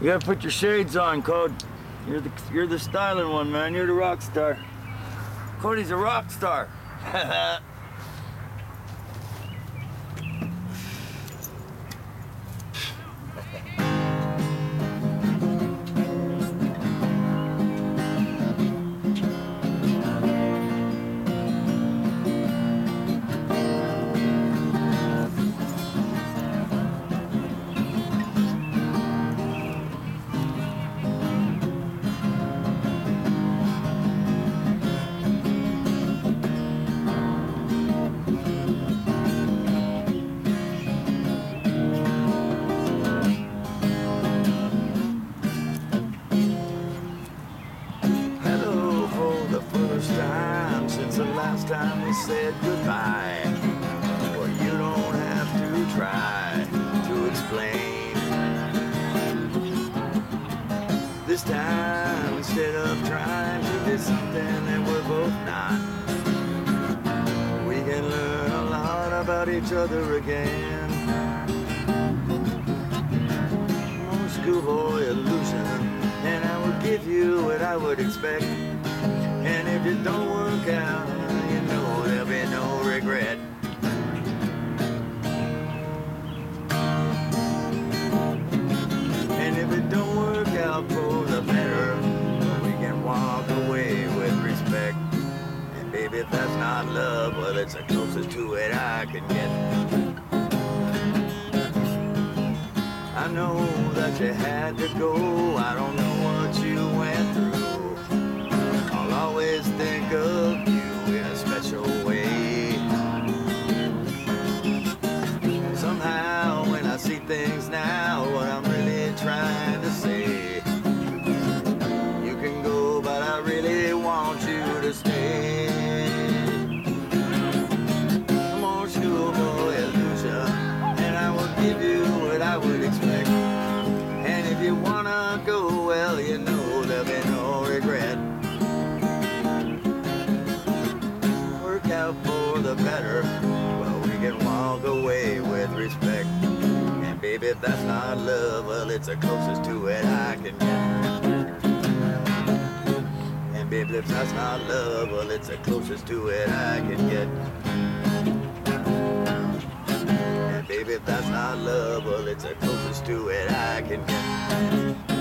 You gotta put your shades on, Code. You're the you're the styling one, man. You're the rock star. Cody's a rock star. last time we said goodbye. Well, you don't have to try to explain. This time, instead of trying to be something that we're both not, we can learn a lot about each other again. Oh, schoolboy illusion, and I will give you what I would expect. And if you don't if that's not love, well, it's the closest to it I can get. I know that you had to go. I don't know what you went through. Walk away with respect. And baby, if that's not love, well, it's the closest to it I can get. And baby, if that's not love, well, it's the closest to it I can get. And baby, if that's not love, well, it's the closest to it I can get.